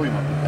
ぽいな。